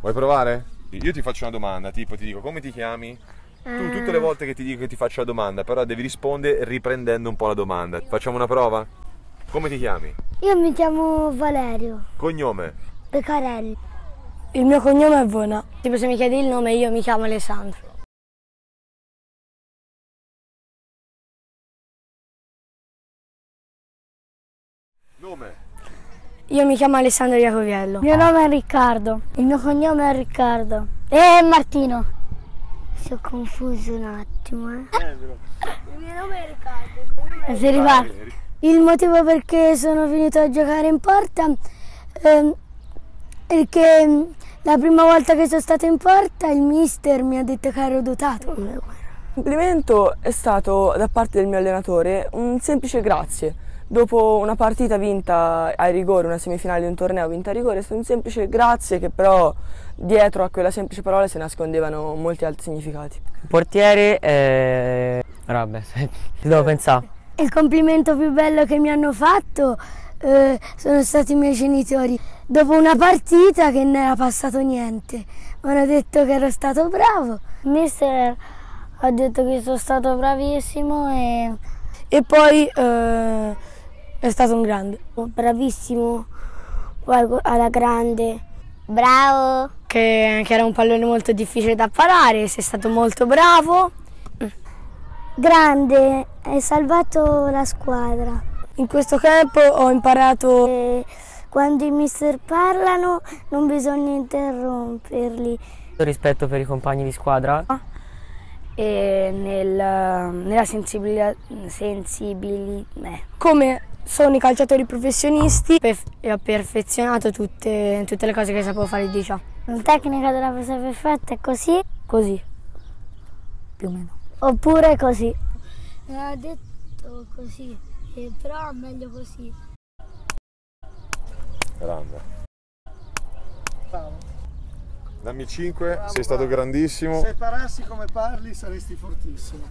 Vuoi provare? Io ti faccio una domanda, tipo ti dico come ti chiami? Tu tutte le volte che ti dico che ti faccio la domanda, però devi rispondere riprendendo un po' la domanda. Facciamo una prova? Come ti chiami? Io mi chiamo Valerio Cognome? Pecarelli. Il mio cognome è Vona. Tipo se mi chiedi il nome io mi chiamo Alessandro. Nome? Io mi chiamo Alessandro Iacoviello. Il mio nome è Riccardo. Il mio cognome è Riccardo. E Martino. Si è confuso un attimo, eh. Il mio nome è Riccardo. Si riparte. Il motivo perché sono finito a giocare in porta ehm, è che mm, la prima volta che sono stato in porta il mister mi ha detto che ero dotato. Il complimento è stato da parte del mio allenatore un semplice grazie. Dopo una partita vinta ai rigori, una semifinale di un torneo vinta a rigore, è stato un semplice grazie che però dietro a quella semplice parola si nascondevano molti altri significati. Portiere, eh... Vabbè, ci devo pensare. Il complimento più bello che mi hanno fatto eh, sono stati i miei genitori. Dopo una partita che non era passato niente, mi hanno detto che ero stato bravo. Il mister ha detto che sono stato bravissimo e E poi eh, è stato un grande. bravissimo alla grande. Bravo. Che, che era un pallone molto difficile da parare, sei stato molto bravo. Grande, hai salvato la squadra. In questo campo ho imparato E quando i mister parlano non bisogna interromperli. Rispetto per i compagni di squadra. e nel- nella sensibilità, sensibili- eh, come sono i calciatori professionisti e ho perfezionato tutte, tutte le cose che sapevo fare di ciò. La tecnica della presa perfetta è così Così, più o meno. oppure così. Me l'ha detto così, però è meglio così. Grande. Dammi 5, sei stato grandissimo. Se parassi come parli saresti fortissimo.